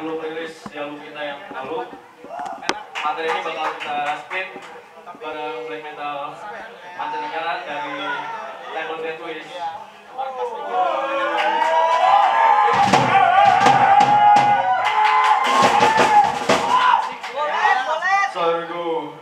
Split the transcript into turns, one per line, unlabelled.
belum rilis di album kita yang lalu. Materi ini bakal kita spin bareng black metal mancanegara dari Table Dead Wish. Sorgo